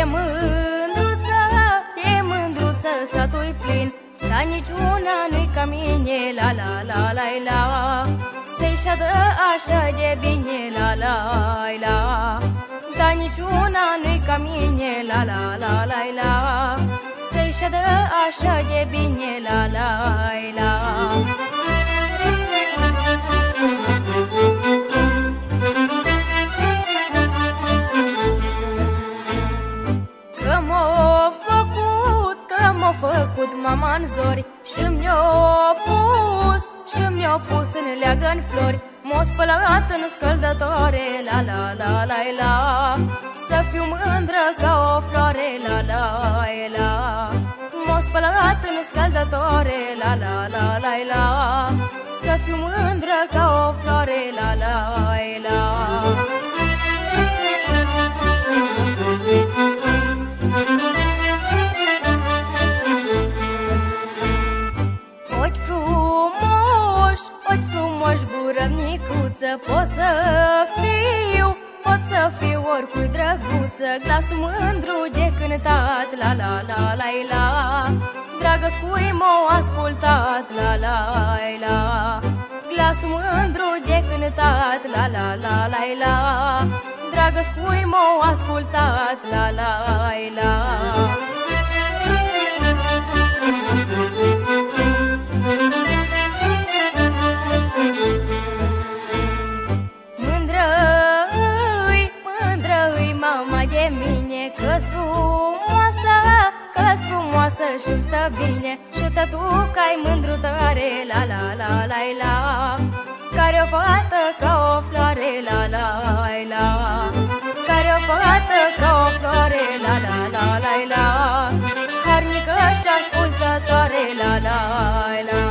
E mândruță, e mândruță, satul plin Dar niciuna nu-i ca mine, la la la la la. Se-i șadă așa de bine, la la la. Dar niciuna nu-i ca mine, la la la la la. Se-i șadă așa de bine, la la mama în zori și mi-o pus, și mi-o pus în leagă în flori. M-o spălat în scăldătoare, la la la la la. Să fiu mândră ca o floare, la la la. M-o spălat în scăldătoare, la la la la la. Să fiu mândră ca o floare, drăguță Pot să fiu, pot să fiu oricui drăguță Glasul mândru de cântat, la la la la la. Dragă scui m-o ascultat, la la la. Glasul mândru de cântat, la la la la la. Dragă scui m-o ascultat, la la la Că-s frumoasă, că frumoasă și-mi stă bine Și tătuca-i mândru tare, la la la la la. Care o fată ca o floare, la la la. Care o fată ca o floare, la la la la la. Harnică și ascultătoare, la la la.